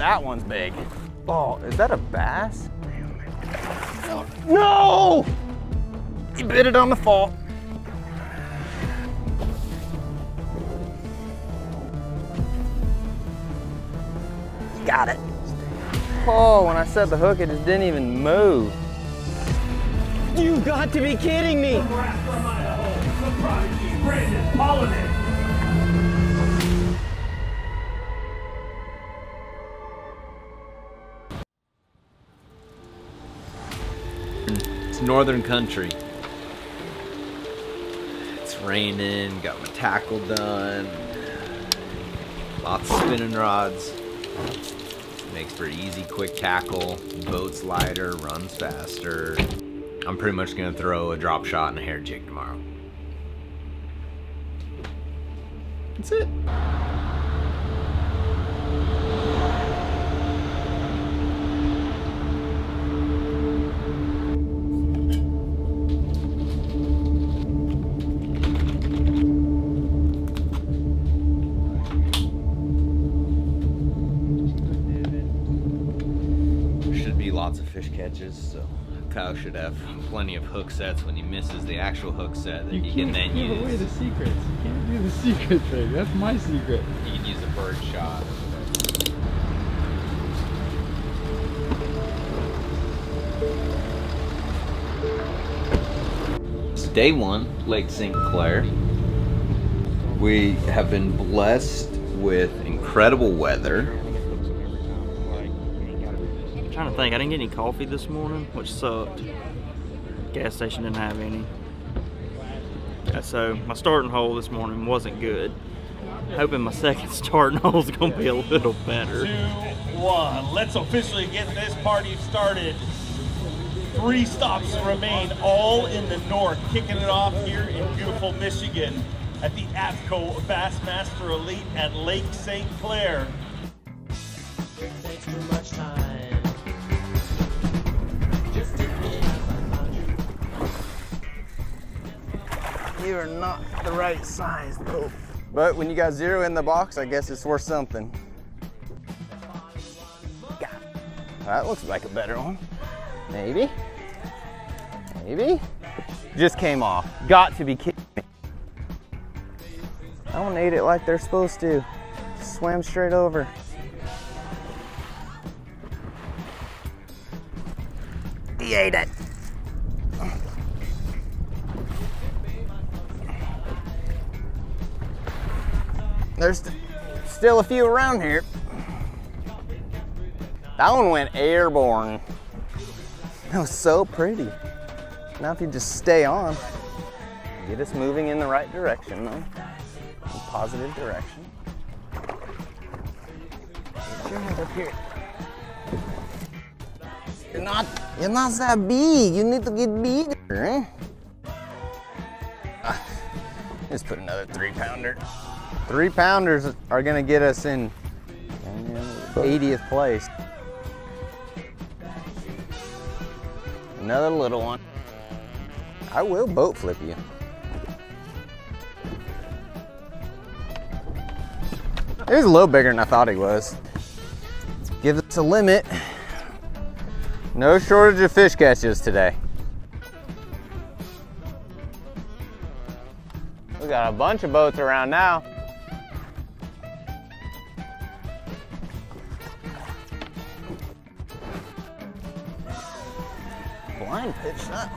That one's big. Oh, is that a bass? No! He bit it on the fall. Got it. Oh, when I set the hook, it just didn't even move. You've got to be kidding me. Northern country. It's raining, got my tackle done. Lots of spinning rods. Makes for easy, quick tackle. Boat's lighter, runs faster. I'm pretty much gonna throw a drop shot and a hair jig tomorrow. That's it. Lots of fish catches, so Kyle should have plenty of hook sets when he misses the actual hook set that he can then use. give away the secrets. You can't do the secret trick. That's my secret. You can use a bird shot. It's day one, Lake St. Clair. We have been blessed with incredible weather. I'm trying to think. I didn't get any coffee this morning, which sucked. Gas station didn't have any. Uh, So my starting hole this morning wasn't good. Hoping my second starting hole is going to be a little better. two, one. Let's officially get this party started. Three stops remain, all in the north. Kicking it off here in beautiful Michigan at the AFTCO Bassmaster Elite at Lake St. Clair. You are not the right size, though. But when you got zero in the box, I guess it's worth something. That looks like a better one. Maybe. Maybe. Just came off. Got to be kidding me. I don't ate it like they're supposed to. Swam straight over. He ate it. There's st- still a few around here. That one went airborne. That was so pretty. Now if you just stay on, get us moving in the right direction though. Positive direction. Get your head up here. You're not, you're not that big. You need to get bigger, eh? Ah, Just put another three pounder. Three pounders are gonna get us in 80th place. Another little one. I will boat flip you. He was a little bigger than I thought he was. Give us a limit. No shortage of fish catches today. We got a bunch of boats around now. Blind pitch that.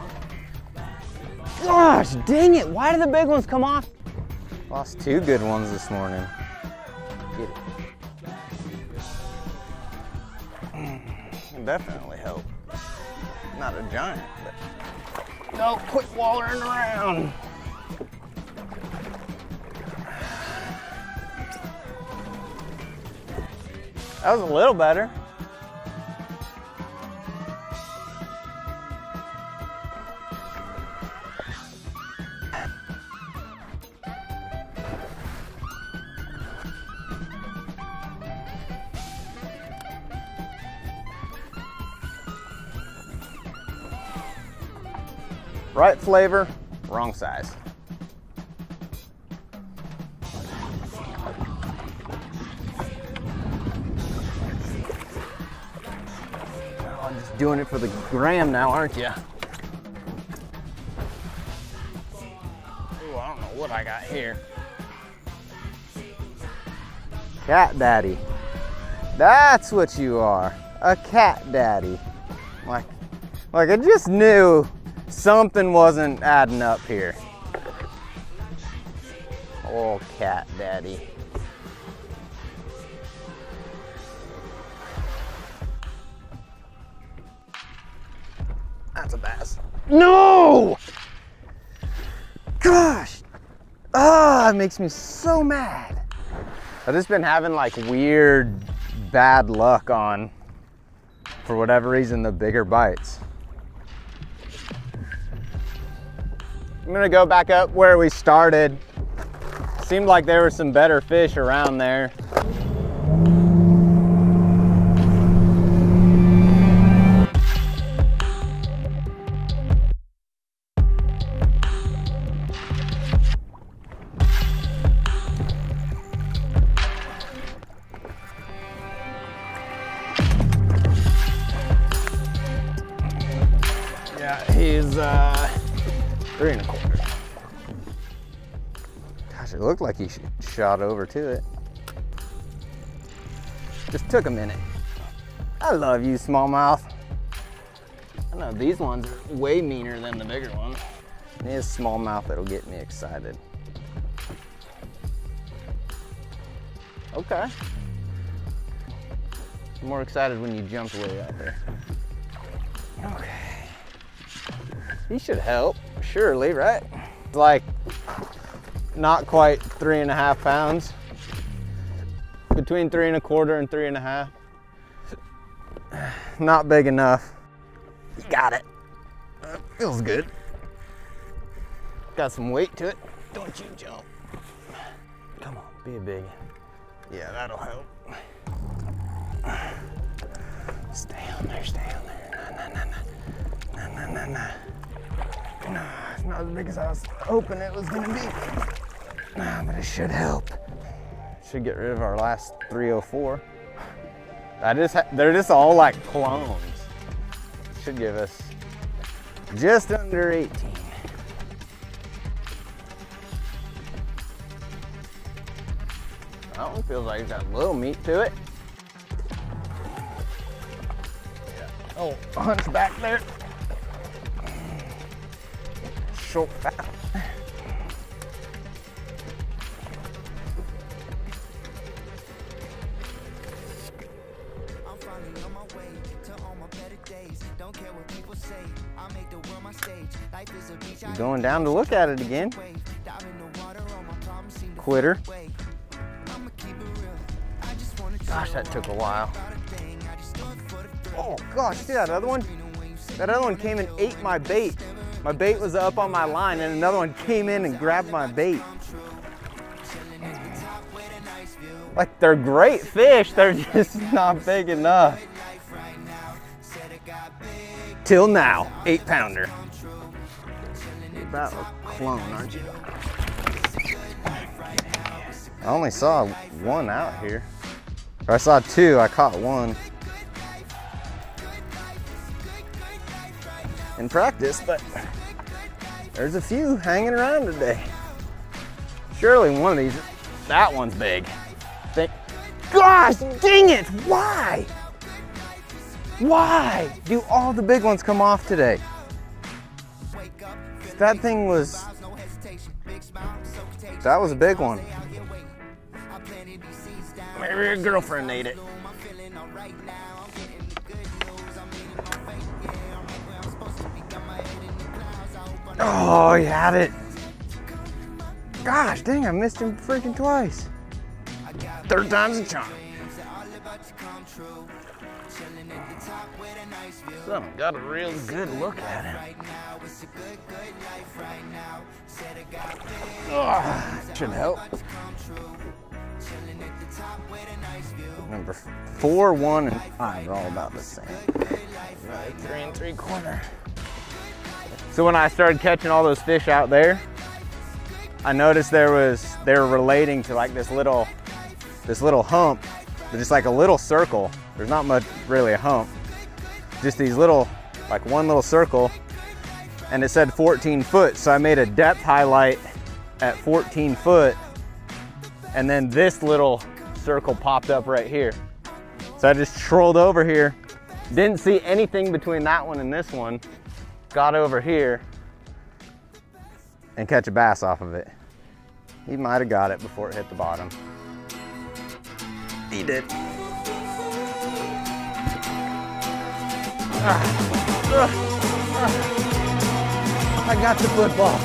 Gosh, dang it. Why did the big ones come off? Lost two good ones this morning. Get it. Mm, definitely help. Not a giant, but no, quit wallering around. That was a little better. Flavor, wrong size. I'm just doing it for the gram now, aren't you? Ooh, I don't know what I got here. Cat daddy. That's what you are. A cat daddy. Like, like I just knew something wasn't adding up here. Oh, cat daddy. That's a bass. No! Gosh! Ah, it makes me so mad. I've just been having like weird bad luck on, for whatever reason, the bigger bites. I'm gonna go back up where we started. Seemed like there were some better fish around there. Looked like he shot over to it. Just took a minute. I love you, smallmouth. I know these ones are way meaner than the bigger ones. It is smallmouth that'll get me excited. Okay. I'm more excited when you jump way out there. Okay. He should help, surely, right? It's Like, not quite three and a half pounds. Between three and a quarter and three and a half. Not big enough. You got it. Feels good. Got some weight to it. Don't you jump. Come on, be a big. Yeah, that'll help. Stay on there, stay on there. Nah, nah, nah, nah. Nah, nah, nah, nah. Nah, it's not as big as I was hoping it was gonna be. But it should help. Should get rid of our last 304. I just they're just all like clones. Should give us just under 18. That one feels like it's got a little meat to it. Oh, hunchback there. Short fat. Going down to look at it again. Dive in the water, all my problems seem Quitter. I'ma keep it real. I just wanna Gosh, that took a while. about a thing. I just do it for the thrill. Oh gosh, see that other one? That other one came and ate my bait. My bait was up on my line and another one came in and grabbed my bait. Like they're great fish, they're just not big enough. Till now, eight pounder. You're about a clone, aren't you? I only saw one out here. Or I saw two, I caught one. in practice, but there's a few hanging around today. Surely one of these, that one's big. Think, gosh, dang it, why? Why do all the big ones come off today? That thing was, No hesitation. Big smile, so contagious. that was a big one. Out here waiting. I planted these seeds down. Maybe your girlfriend ate it. I'm feeling alright now. I'm getting the good news. I'm leaning on faith. Yeah, I'm right where I'm supposed to be. Got my head in the clouds. I hope I Oh, he had it. Gosh, dang, I missed him freaking twice. Third time's a charm. Son, got a real good look at him. Ugh, ah, should help. Number four, one, and five are all about the same. Right, three and three quarter. So when I started catching all those fish out there, I noticed there was they were relating to like this little this little hump, but just like a little circle. There's not much really a hump. just these little, like one little circle, and it said 14 foot. So I made a depth highlight at 14 foot, and then this little circle popped up right here. So I just trolled over here, didn't see anything between that one and this one, got over here, and catch a bass off of it. He might have got it before it hit the bottom. He did. Ah. Ah. I got the football.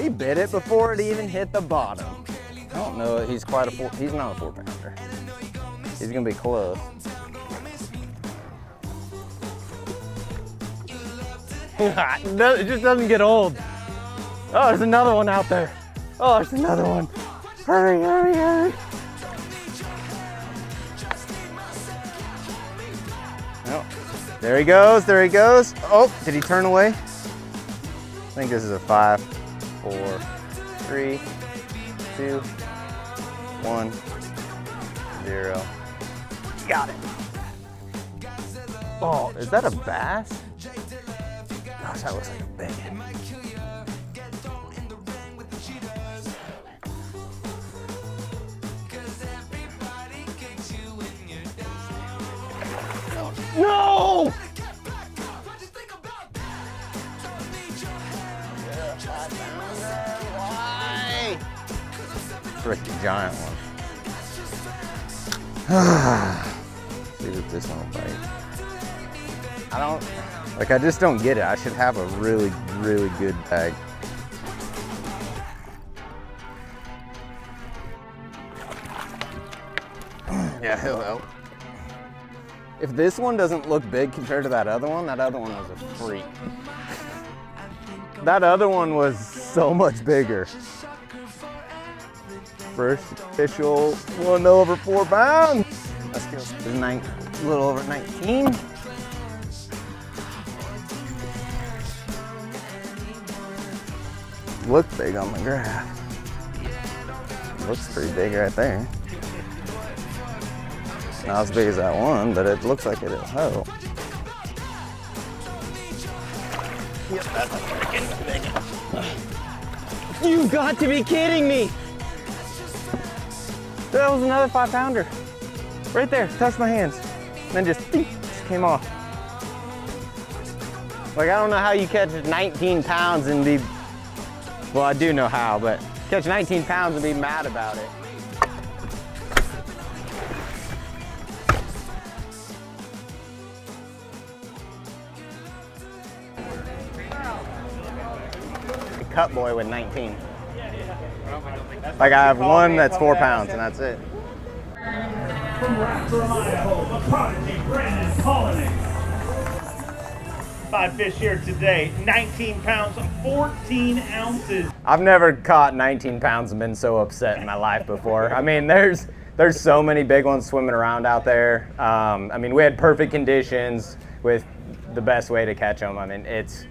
He bit it before it even hit the bottom. I don't know. He's quite a four. He's not a four pounder. He's gonna be close. No, it just doesn't get old. Oh, there's another one out there. Oh, there's another one. Hurry, hurry, hurry. There he goes, there he goes. Oh, did he turn away? I think this is a five, four, three, two, one, zero. Got it. Oh, is that a bass? Gosh, that looks like a big No! Why? Freaking giant one. See if this one will bite. I don't, like I just don't get it. I should have a really, really good bag. If this one doesn't look big compared to that other one, that other one was a freak. That other one was so much bigger. First official one over four pounds. Let's go. A little over 19. Looked big on the graph. Looks pretty big right there. Not as big as that one, but it looks like that's freaking oh. big. You've got to be kidding me! That was another five pounder. Right there, touched my hands. And then just, just came off. Like, I don't know how you catch 19 pounds and be, well, I do know how, but catch 19 pounds and be mad about it. Cut boy with 19. Like I have one that's four pounds and that's it. From Rathdrum, Idaho, the prodigy Brandon Palaniuk. Five fish here today, 19 pounds, 14 ounces. I've never caught 19 pounds and been so upset in my life before. I mean, there's there's so many big ones swimming around out there. Um, I mean, we had perfect conditions with the best way to catch them. I mean, it's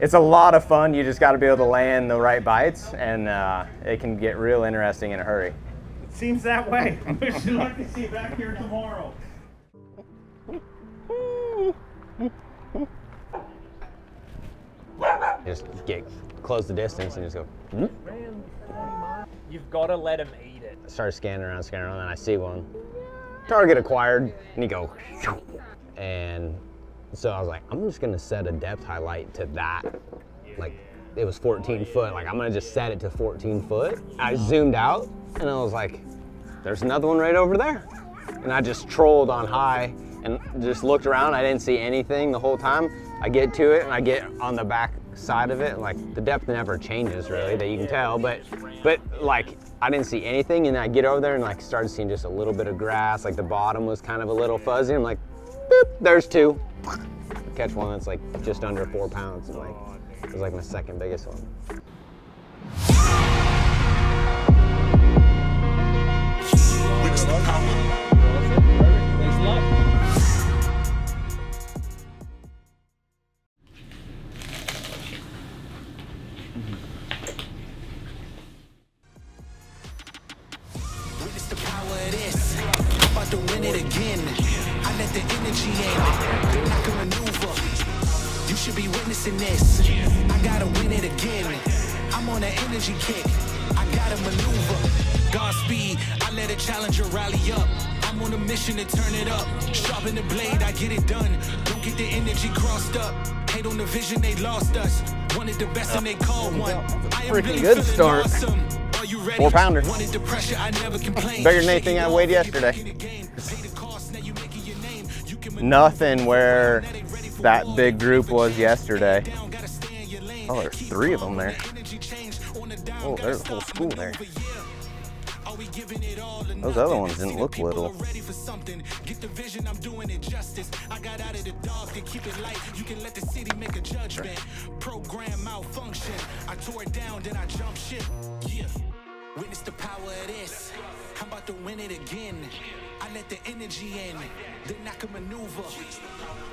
it's a lot of fun. You just got to be able to land the right bites, and uh, it can get real interesting in a hurry. It seems that way. We should like to see you back here tomorrow. Just get close the distance and just go. "Hmm?" You've got to let him eat it. I Start scanning around, scanning around, and I see one. Target acquired, and you go. And so I was like, I'm just gonna set a depth highlight to that. Like it was 14 foot. Like I'm gonna just set it to 14 foot. I zoomed out, and I was like, there's another one right over there. And I just trolled on high and just looked around. I didn't see anything the whole time. I get to it and I get on the back side of it. Like the depth never changes really that you can tell, but but like I didn't see anything and I get over there and like started seeing just a little bit of grass. Like the bottom was kind of a little fuzzy. I'm like, boop, there's two. Catch one that's like just under four pounds. And like it was like my second biggest one. To win it again. I the energy in. Then I can renew should be witnessing this. I gotta win it again. I'm on an energy kick. I gotta maneuver. Godspeed, I let a challenger rally up. I'm on a mission to turn it up. Sharpen the blade, I get it done. Don't get the energy crossed up. Hate on the vision, they lost us. Wanted the best and they called one. I am Freaking really good feeling start. awesome. Are you ready? Four pounder. Wanted the pressure, I never complained. Bigger than anything I weighed yesterday. Nothing where that big group was yesterday. Oh, there's three of them there. Oh, there's a whole school there. Those other ones didn't look little. Get the vision, I'm doing it justice. I got out of the dark to keep it light. You can let the city make a judgment. Program malfunction. I tore it down, then I jumped ship. Yeah. Witness the power of this. I'm about to win it again. I let the energy in, then I can maneuver.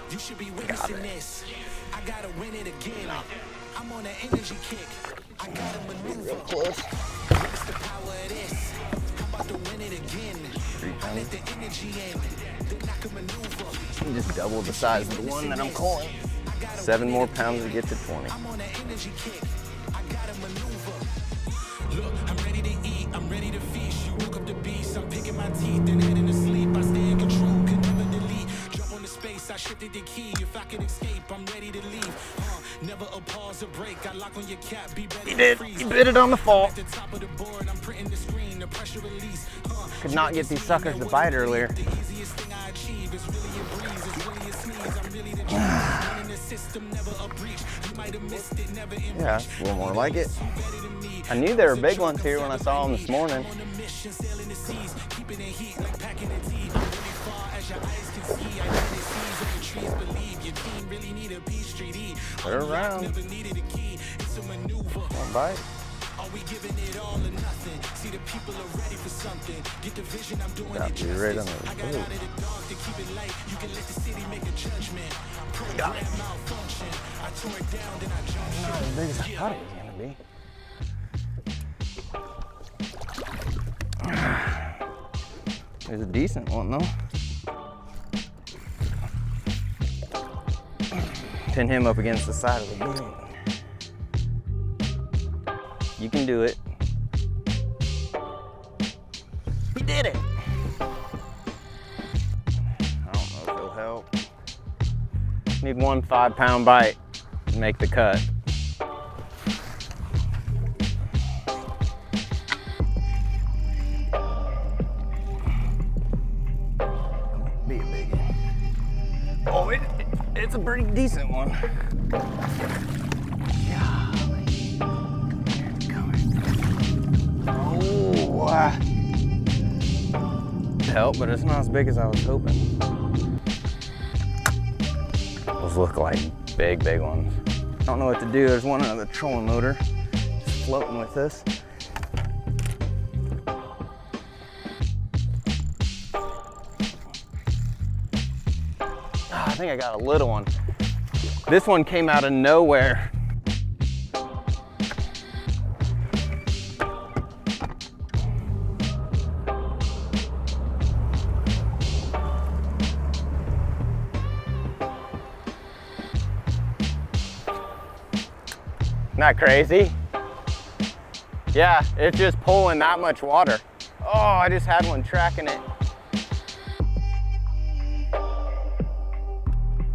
You should be witnessing this. I gotta win it again. I'm on an energy kick. I gotta maneuver. Witness the power of this. I'm about to win it again. I let the energy in, then I can maneuver. You just double the size of the one that I'm calling. Seven more pounds to get to 20. Teeth and heading to sleep. I stay in control, can never delete. Jump on the space. I shifted the key. If I could escape, I'm ready to leave. Uh, never a pause or break. I lock on your cap. Be better He to did. freeze. He bit it on the fall. At the top of the board, I'm printing the screen. The pressure release. Uh, Could not get these suckers to bite earlier. the easiest thing I achieve is really a breeze. It's really a sneeze. I'm really the truth. One in the system, never a breach. You might have missed it, never in Yeah, reach. a little more like it. Better than me. I knew there were big ones here when I saw them this morning. On a mission, sailing the seas, keeping it heat like packing a tea. Really far as your eyes can see. I the seas of the trees believe your team really need a peace treaty. They're around. Never needed a key. It's a maneuver. One bite. Are we giving it all or nothing? See the people are ready for something. Get the vision, I'm doing Got it be right on I got out of the dark to keep it light. You can let the city make a judgment. Program malfunction. I tore it down, then I jumped ship. Not as big as I thought it was gonna be. It's a decent one though. Pin him up against the side of the building. You can do it. We did it. I don't know if it'll help. Need one five pound bite to make the cut. Decent one. Golly. Here it's coming. Oh, help, but it's not as big as I was hoping. Those look like big, big ones. I don't know what to do. There's one on the trolling motor just floating with us. Ah, I think I got a little one. This one came out of nowhere. Not crazy. Yeah, it's just pulling that much water. Oh, I just had one tracking it.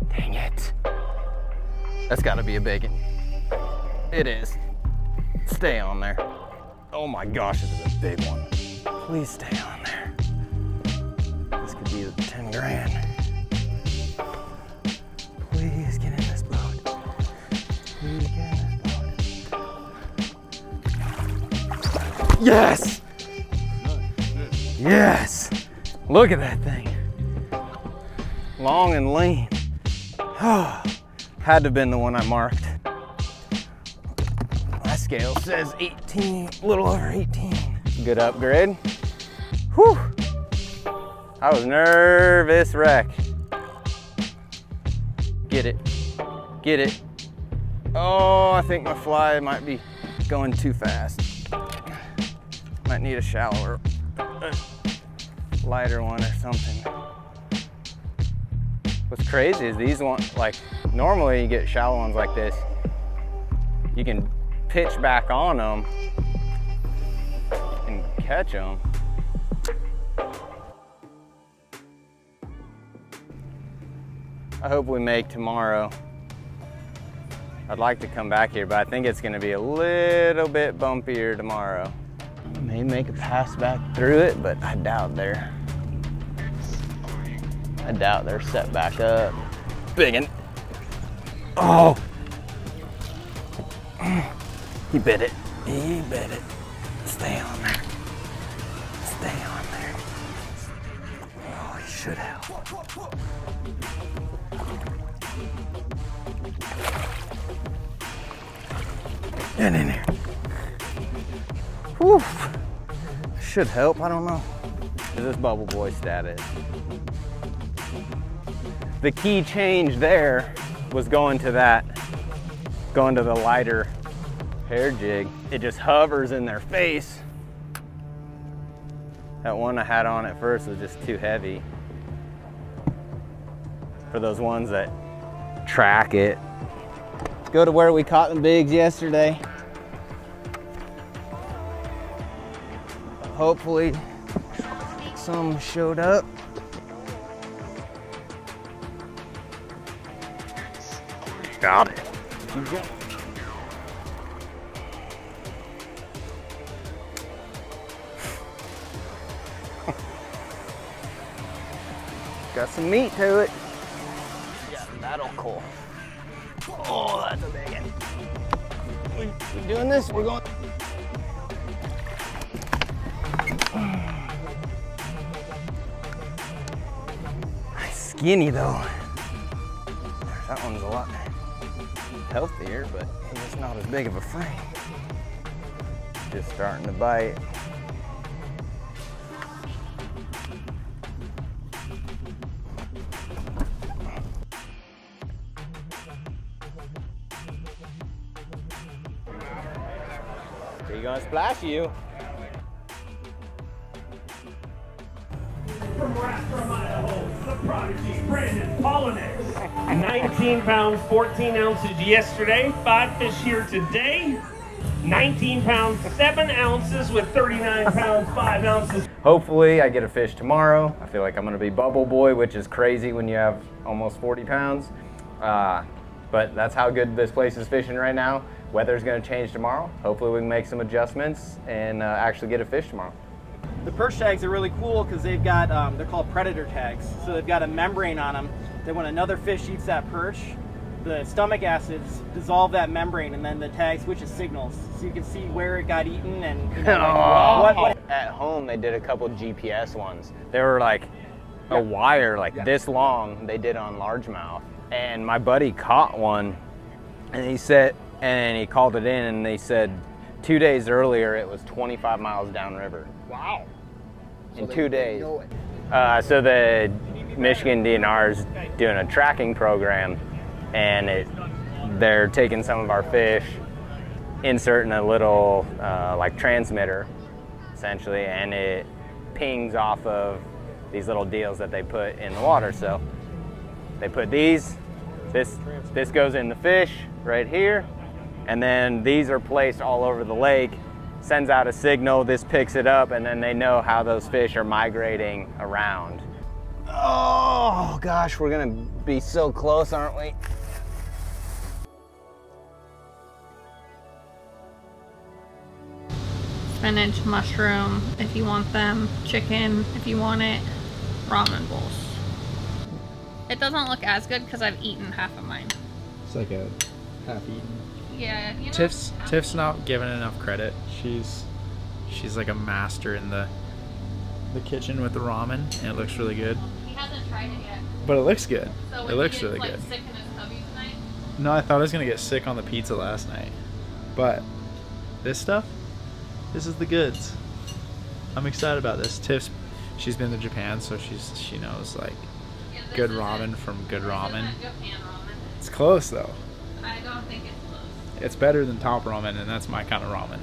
Dang it. That's gotta be a big one. It is. Stay on there. Oh my gosh, this is a big one. Please stay on there. This could be 10 grand. Please get in this boat. Please get in this boat. Yes! Yes! Look at that thing. Long and lean. Oh. Had to have been the one I marked. My scale says 18, a little over 18. Good upgrade. Whew. I was nervous wreck. Get it. Get it. Oh, I think my fly might be going too fast. Might need a shallower, lighter one or something. What's crazy is these ones, like, Normally you get shallow ones like this, you can pitch back on them and catch them. I hope we make tomorrow. I'd like to come back here, but I think it's gonna be a little bit bumpier tomorrow. I may make a pass back through it, but I doubt they're, I doubt they're set back up. Biggin. Oh! He bit it. He bit it. Stay on there. Stay on there. Oh, he should have. Get in here. Whew. Should help, I don't know. Is this bubble boy status? The key change there was going to that, going to the lighter hair jig. It just hovers in their face. That one I had on at first was just too heavy. For those ones that track it. Go to where we caught the bigs yesterday. Hopefully some showed up. Got it. Keep. Got some meat to it. Yeah, that'll cool. Oh, that's a big one. We, we doing this? We're going. Skinny though. That one's a lot healthier, but he's not as big of a frame. Just starting to bite. He gonna splash you. 19 pounds, 14 ounces yesterday, five fish here today. 19 pounds, 7 ounces with 39 pounds, 5 ounces. Hopefully I get a fish tomorrow. I feel like I'm gonna be bubble boy, which is crazy when you have almost 40 pounds. Uh, but that's how good this place is fishing right now. Weather's gonna change tomorrow. Hopefully we can make some adjustments and uh, actually get a fish tomorrow. The perch tags are really cool because they've got, um, they're called predator tags. So they've got a membrane on them that when another fish eats that perch, the stomach acids dissolve that membrane and then the tag switches signals. So you can see where it got eaten and you know, like, what, what, At home they did a couple GPS ones. They were like a wire like this long they did on largemouth. And my buddy caught one and he said, and he called it in and they said two days earlier it was 25 miles downriver. Wow. in two days. Uh, so the Michigan DNR is doing a tracking program, and it, they're taking some of our fish, inserting a little uh, like transmitter, essentially, and it pings off of these little deals that they put in the water. So they put these. This this goes in the fish right here, and then these are placed all over the lake sends out a signal, this picks it up, and then they know how those fish are migrating around. Oh gosh, we're gonna be so close, aren't we? spinach, mushroom if you want them, chicken if you want it, ramen bowls. It doesn't look as good because I've eaten half of mine. It's like a half eaten. Yeah, you know. Tiff's Tiff's not given enough credit. She's she's like a master in the the kitchen with the ramen, and it looks really good. He hasn't tried it yet. But it looks good. So it looks he gets, really like, good. sick in his cubby tonight, No, I thought I was gonna get sick on the pizza last night, but this stuff, this is the goods. I'm excited about this. Tiff's, she's been to Japan, so she's she knows like yeah, good ramen from good ramen. Japan ramen. It's close though. I don't think it's close. It's better than top ramen, and that's my kind of ramen.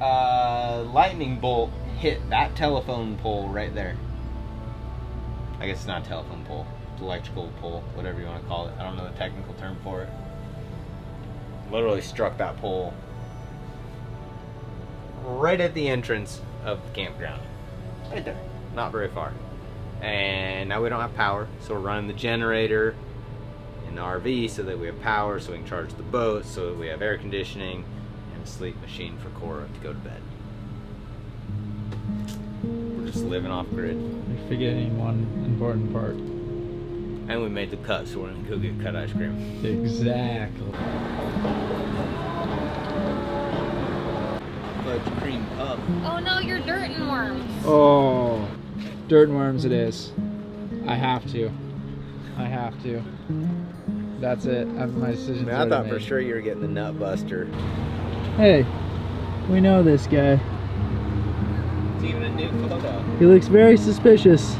Uh, lightning bolt hit that telephone pole right there. I guess it's not a telephone pole. it's electrical pole, whatever you want to call it. I don't know the technical term for it. Literally struck that pole right at the entrance of the campground. Right there. Not very far. And now we don't have power, so we're running the generator in the RV so that we have power so we can charge the boat, so that we have air conditioning and a sleep machine for Cora to go to bed. We're just living off grid. You're forgetting one important part. And we made the cut, so we're gonna go get cut ice cream. Exactly. Fudge cream puff. Oh no, you're dirt and worms. Oh, dirt and worms it is. I have to. I have to. That's it. I have my decision. I, mean, I thought for sure you were getting the nut buster. Hey, we know this guy. It's even a new photo. He looks very suspicious.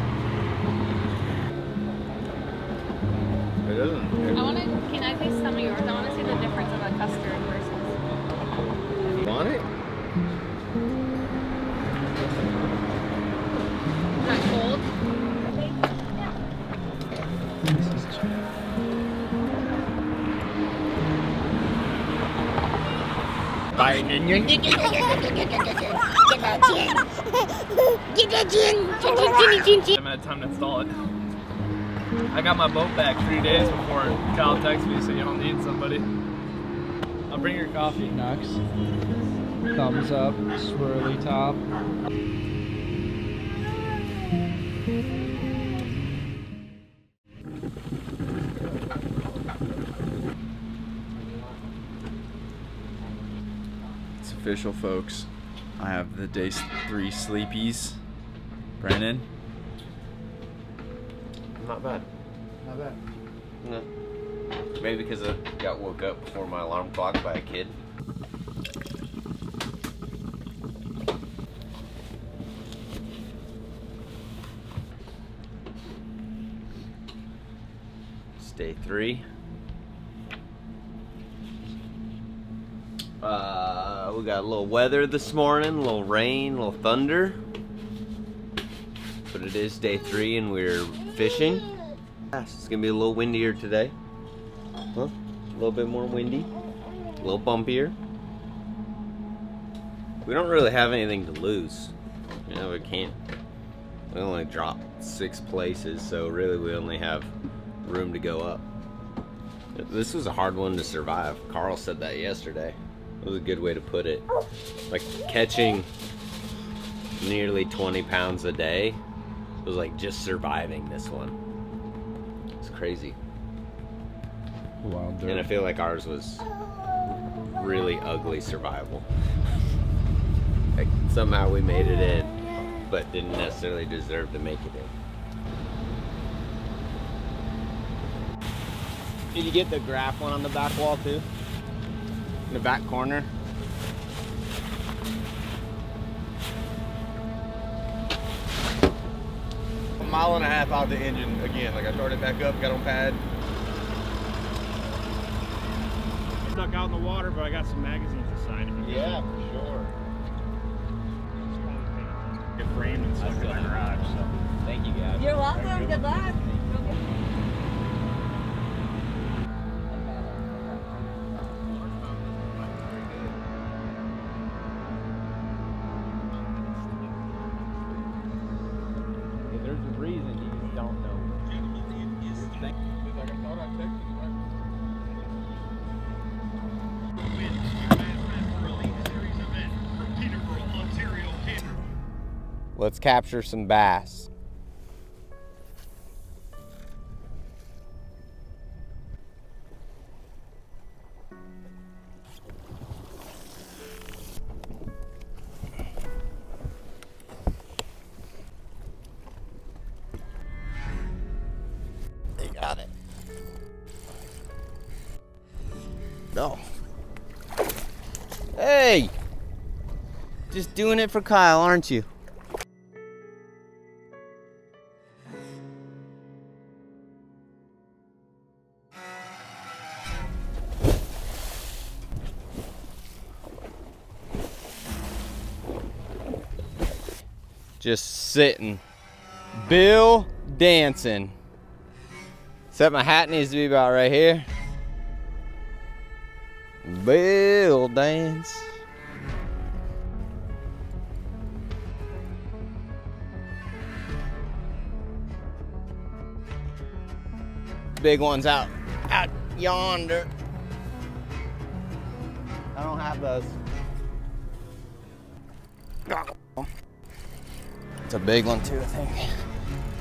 Had time to install it. I got my boat back three days before Kyle texted me, so you don't need somebody. I'll bring your coffee. Nux. Thumbs up. Swirly top. It's official, folks. I have the day three sleepies. Brennan. Not bad. Not bad. No. Maybe because I got woke up before my alarm clock by a kid. It's day three. Uh, we got a little weather this morning, a little rain, a little thunder. But it is day three and we're fishing. It's gonna be a little windier today. Huh? A little bit more windy. A little bumpier. We don't really have anything to lose. You know, we can't. We only dropped six places, so really we only have room to go up. This was a hard one to survive. Carl said that yesterday. It was a good way to put it. Like catching nearly 20 pounds a day was like just surviving this one. It's crazy. Wild And I feel like ours was really ugly survival. Like somehow we made it in, but didn't necessarily deserve to make it in. Did you get the graph one on the back wall too? In the back corner? Mile and a half out the engine again. Like I started back up, got on pad. Stuck out in the water, but I got some magazines inside of it. Yeah, for sure. Get framed and stuck in my garage. So. Thank you guys. You're welcome. Good luck. Capture some bass. They got it. No. Hey! Just doing it for Kyle, aren't you? Just sitting. Bill dancing. Except my hat needs to be about right here. Bill dance. Big ones out, out yonder. I don't have those. It's a big one too, I think.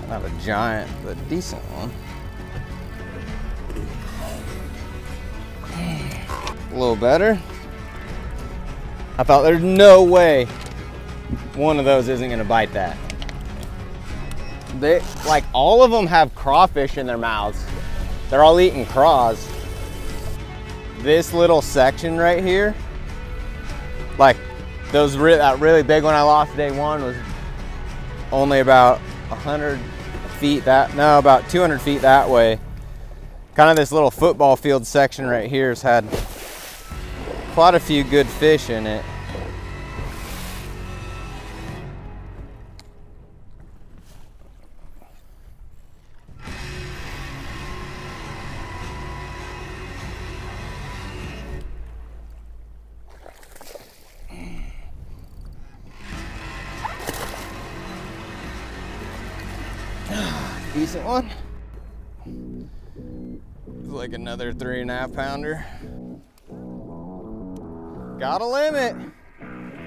Not a giant, but decent one. A little better. I thought there's no way one of those isn't gonna bite that. They, like all of them have crawfish in their mouths. They're all eating craws. This little section right here, like those that really big one I lost day one was only about 100 feet that, no, about 200 feet that way. Kind of this little football field section right here has had quite a few good fish in it. Decent one. It's like another three and a half pounder. Got a limit.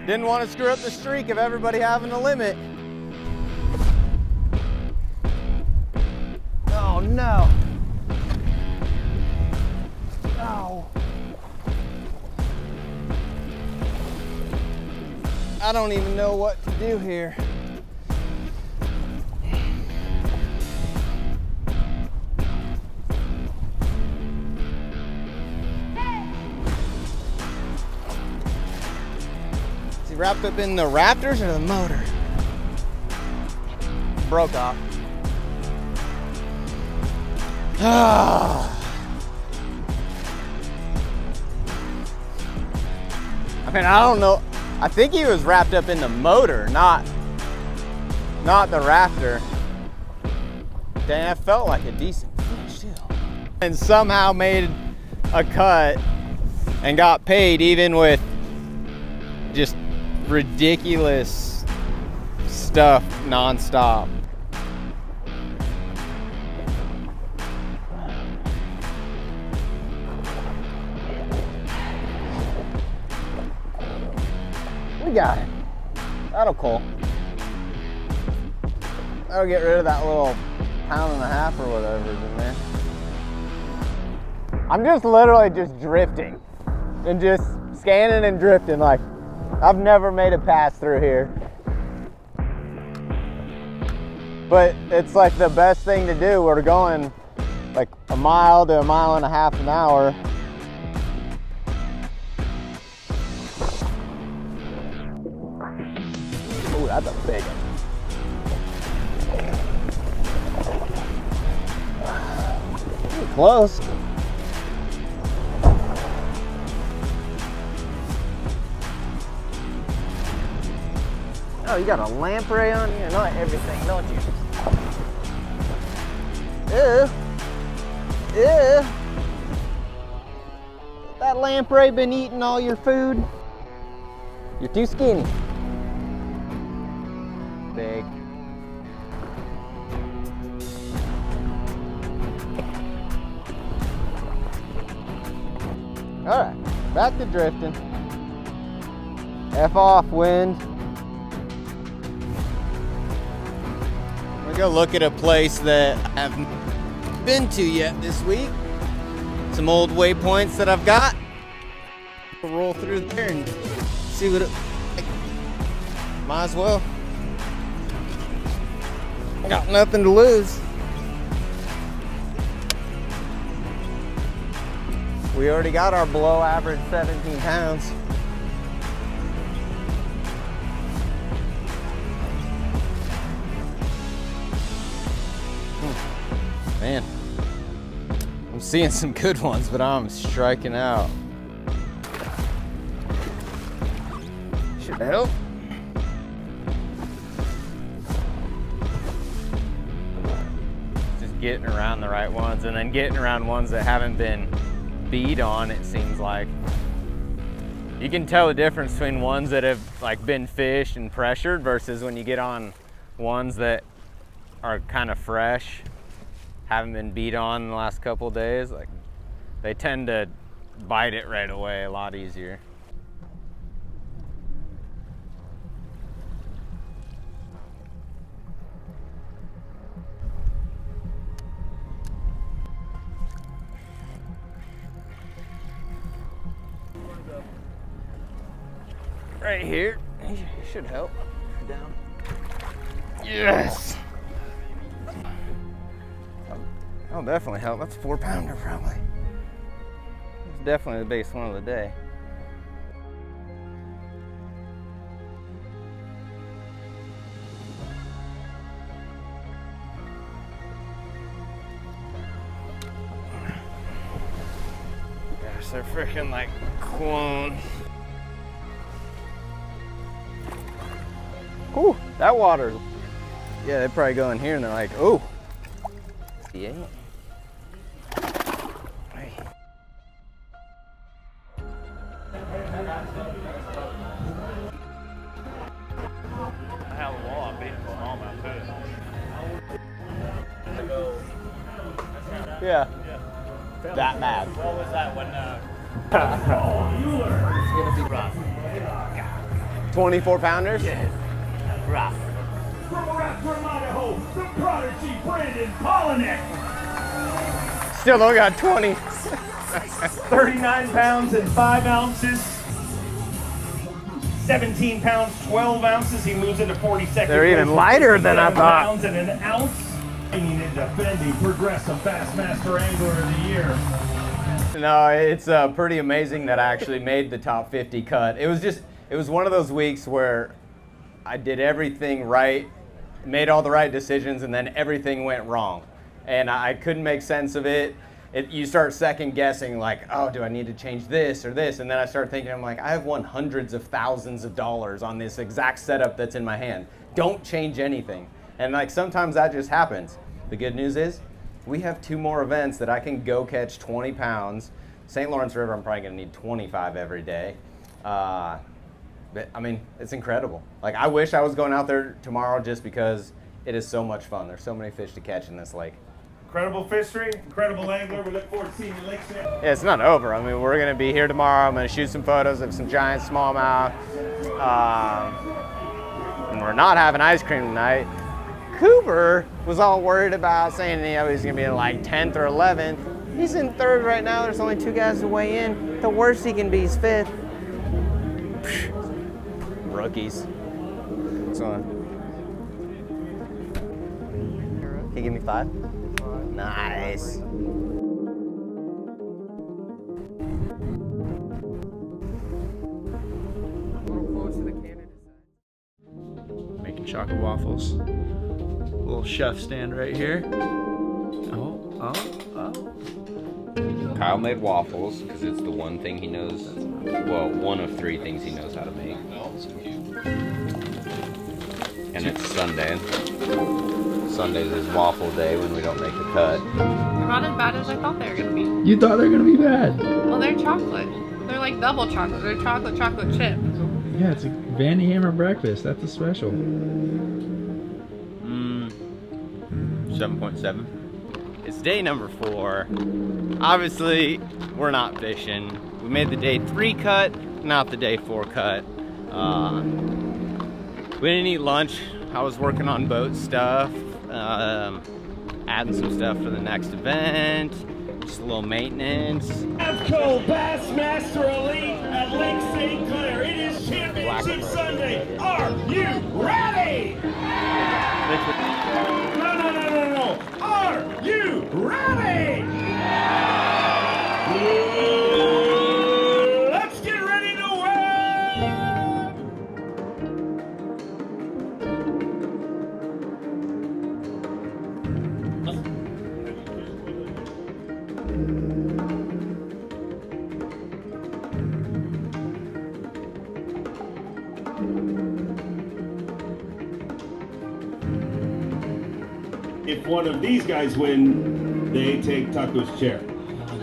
Didn't want to screw up the streak of everybody having a limit. Oh no. Oh. I don't even know what to do here. Wrapped up in the Raptors or the motor? Broke off. I mean, I don't know. I think he was wrapped up in the motor, not not the Raptor. Dang, that felt like a decent fish too. And somehow made a cut and got paid even with ridiculous stuff nonstop. We got it. That'll cool. That'll get rid of that little pound and a half or whatever's in there. I'm just literally just drifting and just scanning and drifting like I've never made a pass through here. But it's like the best thing to do. We're going like a mile to a mile and a half an hour. Ooh, that's a big one. Close. Oh, you got a lamprey on you? Not everything, don't you? Ew. Ew. That lamprey been eating all your food? You're too skinny. Big. All right, back to drifting. F off wind. We're gonna look at a place that I haven't been to yet this week. Some old waypoints that I've got. We'll roll through there and see what it like. Might as well. Got nothing to lose. We already got our below average 17 pounds. Seeing some good ones, but I'm striking out. Should help. Just getting around the right ones and then getting around ones that haven't been beat on, it seems like. You can tell the difference between ones that have like been fished and pressured versus when you get on ones that are kind of fresh, haven't been beat on in the last couple days. Like they tend to bite it right away a lot easier. right here. Should help. Down. Yes. That'll definitely help. That's a four pounder probably. It's definitely the biggest one of the day. Gosh, they're freaking like clones. Ooh, that water. Yeah, they probably go in here and they're like, oh. Yeah. 24 pounders? Rough. From Rathdrum, Idaho, the prodigy Brandon Palaniuk. Still don't got 20. 39 pounds and 5 ounces. 17 pounds, 12 ounces. He moves into 42nd. They're even lighter than I 57 thought. pounds and an ounce. Bringing in defending Progressive Bassmaster Angler of the Year. No, it's uh, pretty amazing that I actually made the top 50 cut. It was just, it was one of those weeks where I did everything right, made all the right decisions, and then everything went wrong. And I couldn't make sense of it. it. You start second guessing, like, oh, do I need to change this or this? And then I start thinking, I'm like, I have won hundreds of thousands of dollars on this exact setup that's in my hand. Don't change anything. And like sometimes that just happens. The good news is, we have two more events that I can go catch 20 pounds. St. Lawrence River, I'm probably gonna need 25 every day. Uh, I mean, it's incredible. Like, I wish I was going out there tomorrow just because it is so much fun. There's so many fish to catch in this lake. Incredible fishery, incredible angler. We look forward to seeing you Lake Sam. Yeah, it's not over. I mean, we're gonna be here tomorrow. I'm gonna shoot some photos of some giant smallmouth. Um, and we're not having ice cream tonight. Cooper was all worried about saying you know he's gonna be like 10th or 11th. He's in third right now. There's only two guys to weigh in. The worst he can be is fifth. Rookies. So, can you give me five? Nice. Making chocolate waffles. Little chef stand right here. Oh, oh, oh. Kyle made waffles because it's the one thing he knows. Well, one of three things he knows how to make. And it's Sunday. Sunday's is waffle day when we don't make the cut. They're not as bad as I thought they were gonna be. You thought they were gonna be bad. Well, they're chocolate. They're like double chocolate. They're chocolate chocolate chip. Yeah, it's a Vandy Hammer breakfast. That's a special. Mm, 7.7. It's day number four. Obviously, we're not fishing. We made the day three cut, not the day four cut. Uh, we didn't eat lunch. I was working on boat stuff, um, adding some stuff for the next event, just a little maintenance. AFTCO Bassmaster Elite at Lake St. Clair. It is Championship Sunday. Are you ready? No, no, no, no, no. Are you ready? One of these guys win, they take Taku's chair.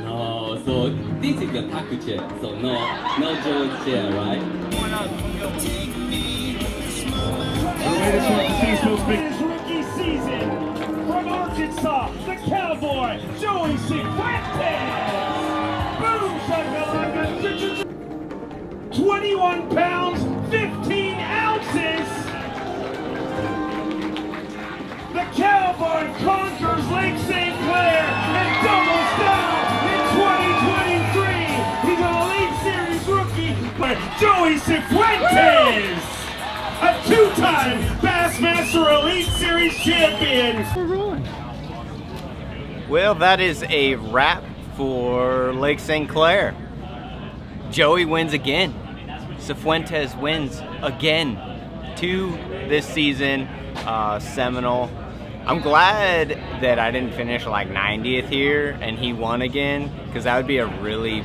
No, so this is the taku chair, so no, no Joe's chair, right? The latest one to see most big his rookie season from Arkansas, the Cowboy, Joey Cifuentes. Two-time Bassmaster Elite Series champion. Well, that is a wrap for Lake St. Clair. Joey wins again. Cifuentes wins again. Two this season. Uh, Seminole. I'm glad that I didn't finish like 90th here and he won again because that would be a really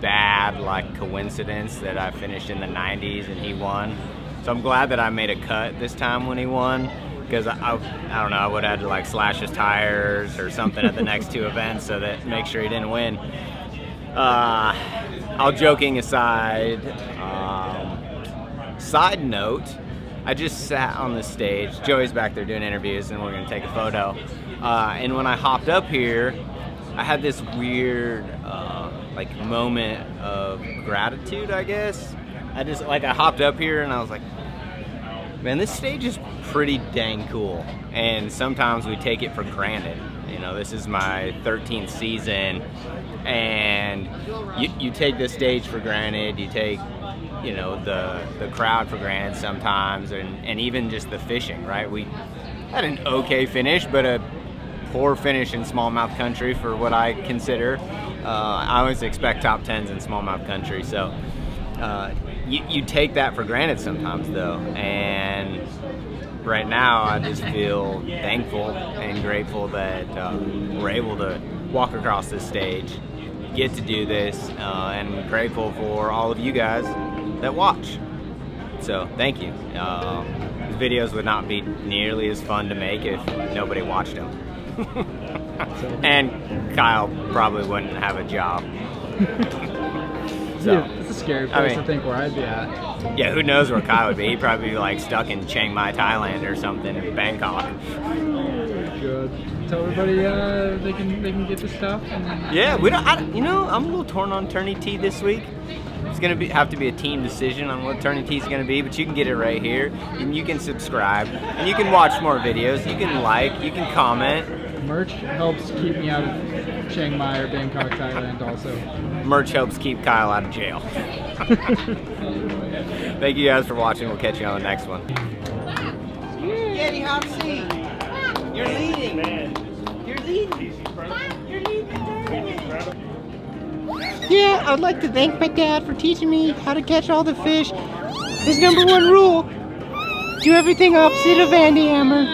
bad like coincidence that I finished in the 90s and he won. So I'm glad that I made a cut this time when he won because I, I, I don't know, I would have had to like slash his tires or something at the next two events so that make sure he didn't win. Uh, all joking aside, um, side note, I just sat on the stage. Joey's back there doing interviews and we're gonna take a photo. Uh, and when I hopped up here, I had this weird uh, like moment of gratitude, I guess. I just like I hopped up here and I was like, man, this stage is pretty dang cool. And sometimes we take it for granted. You know, this is my 13th season, and you, you take the stage for granted. You take, you know, the the crowd for granted sometimes, and, and even just the fishing, right? We had an okay finish, but a poor finish in smallmouth country for what I consider. Uh, I always expect top tens in smallmouth country, so uh, you, you take that for granted sometimes, though, and right now I just feel thankful and grateful that uh, we're able to walk across this stage, get to do this, uh, and grateful for all of you guys that watch. So thank you. Uh, these videos would not be nearly as fun to make if nobody watched them. and Kyle probably wouldn't have a job. So, yeah, scary place I mean- to think where I'd be at. Yeah, who knows where Kyle would be? He'd probably be like stuck in Chiang Mai, Thailand or something in Bangkok. Good. Tell everybody uh, they can they can get the stuff. And then, Yeah, we don't. I, you know, I'm a little torn on tourney tee this week. It's gonna be have to be a team decision on what tourney tee is gonna be, but you can get it right here, and you can subscribe, and you can watch more videos. You can like, you can comment. Merch helps keep me out of Chiang Mai or Bangkok, Thailand. Also. Merch helps keep Kyle out of jail. Thank you guys for watching. We'll catch you on the next one. Yeti Hop C. You're leading. You're leading. You're leading. Yeah, I would like to thank my dad for teaching me how to catch all the fish. His number one rule, do everything opposite of Andy Hammer.